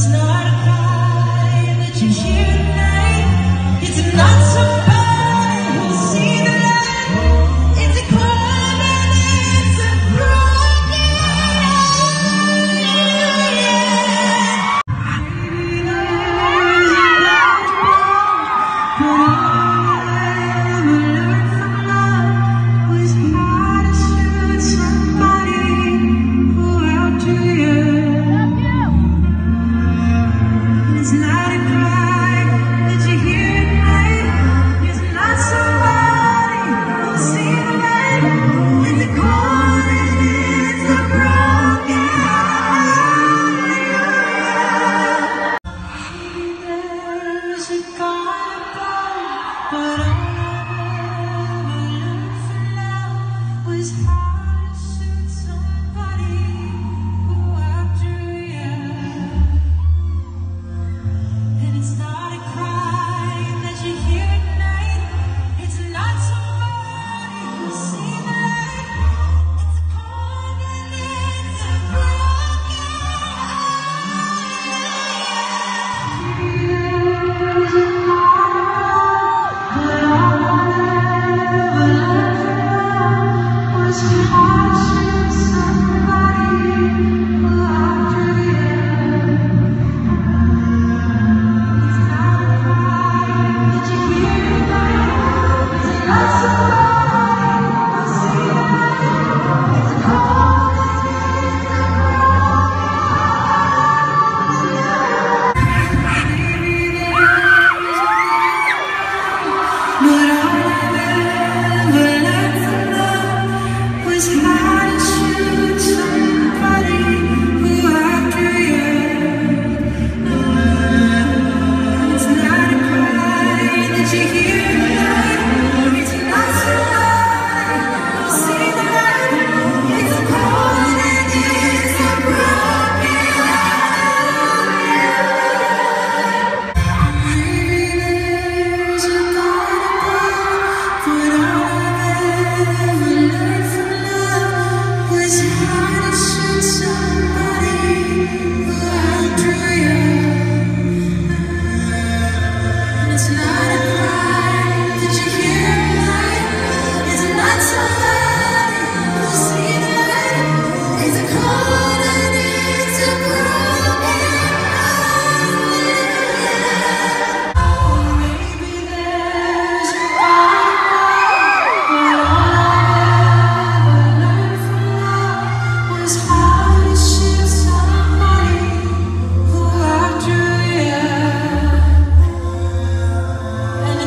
it's not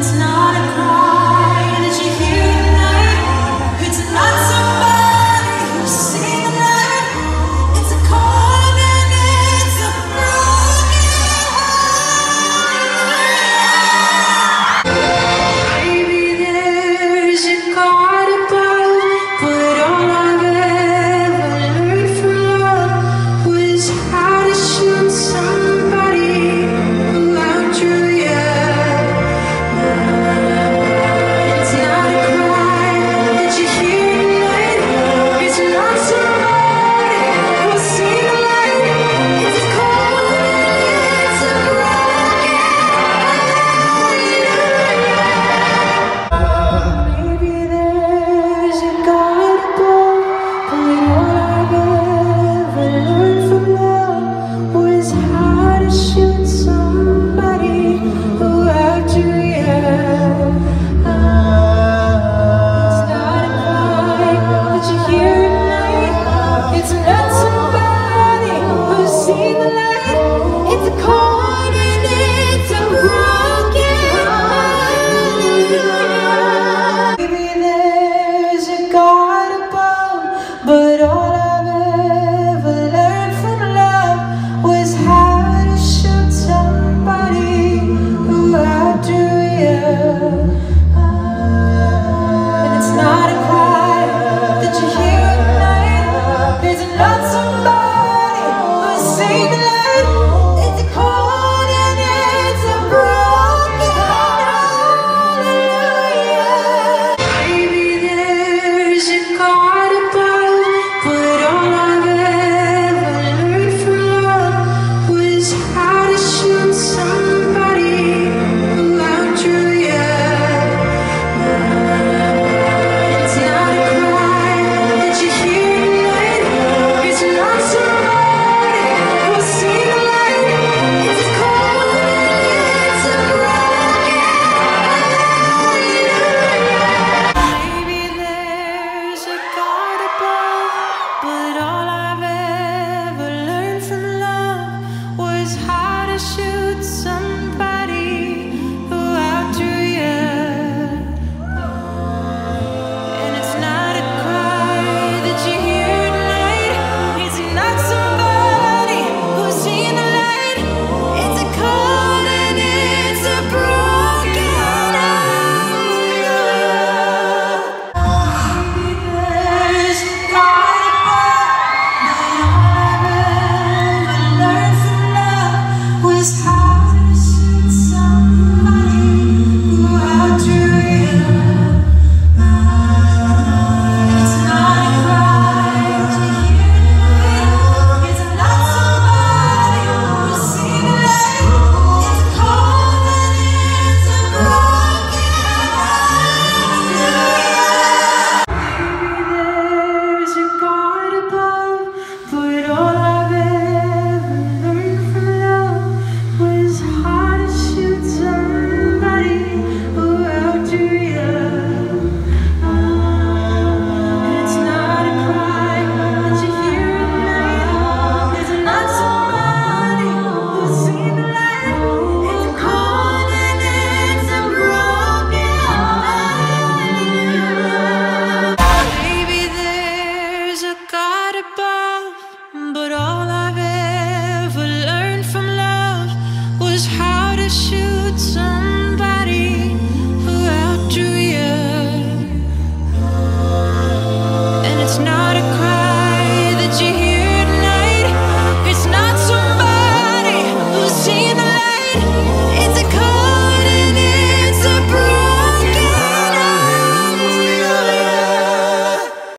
it's not